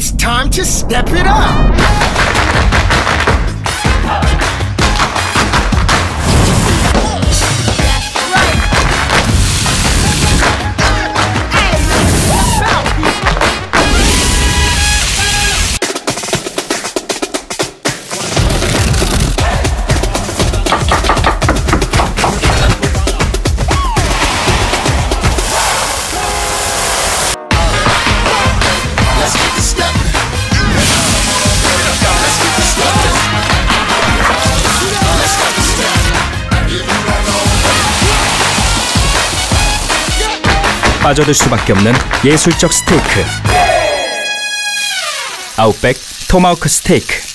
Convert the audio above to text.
It's time to step it up. 빠져들 수밖에 없는 예술적 스테이크. 아웃백 토마호크 스테이크